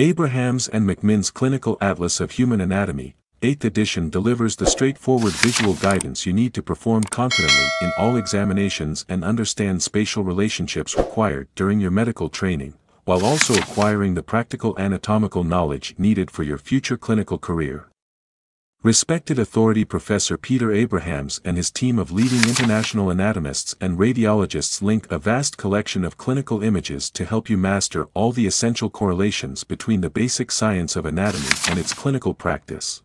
Abrahams and McMinn's Clinical Atlas of Human Anatomy, 8th edition delivers the straightforward visual guidance you need to perform confidently in all examinations and understand spatial relationships required during your medical training, while also acquiring the practical anatomical knowledge needed for your future clinical career. Respected authority Professor Peter Abrahams and his team of leading international anatomists and radiologists link a vast collection of clinical images to help you master all the essential correlations between the basic science of anatomy and its clinical practice.